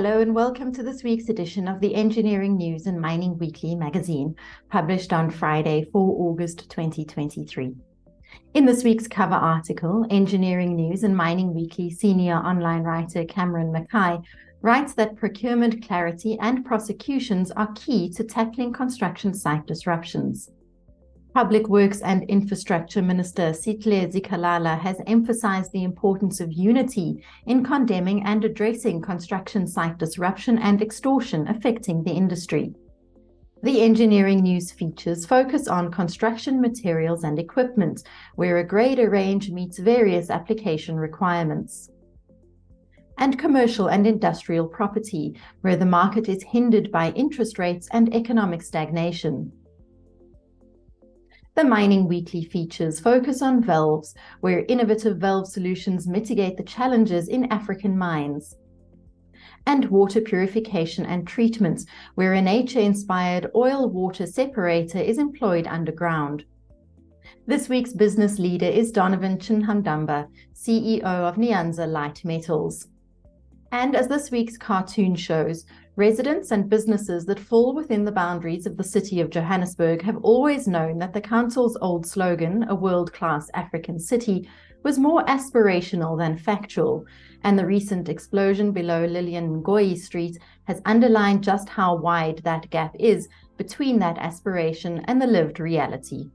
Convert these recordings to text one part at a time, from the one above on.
Hello, and welcome to this week's edition of the Engineering News and Mining Weekly magazine, published on Friday, 4 August 2023. In this week's cover article, Engineering News and Mining Weekly senior online writer Cameron Mackay writes that procurement clarity and prosecutions are key to tackling construction site disruptions. Public Works and Infrastructure Minister Sihle Zikalala has emphasized the importance of unity in condemning and addressing construction site disruption and extortion affecting the industry. The engineering news features focus on construction materials and equipment, where a grader range meets various application requirements. And commercial and industrial property, where the market is hindered by interest rates and economic stagnation. The Mining Weekly features focus on valves, where innovative valve solutions mitigate the challenges in African mines. And water purification and treatments, where a nature inspired oil water separator is employed underground. This week's business leader is Donovan Chinhandamba, CEO of Nyanza Light Metals. And as this week's cartoon shows, residents and businesses that fall within the boundaries of the city of Johannesburg have always known that the council's old slogan, a world class African city, was more aspirational than factual, and the recent explosion below Lillian Ngoyi Street has underlined just how wide that gap is between that aspiration and the lived reality.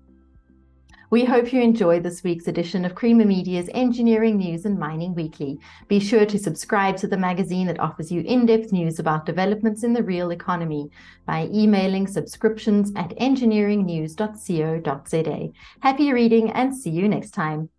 We hope you enjoy this week's edition of Creamer Media's Engineering News and Mining Weekly. Be sure to subscribe to the magazine that offers you in depth news about developments in the real economy by emailing subscriptions at engineeringnews.co.za. Happy reading and see you next time.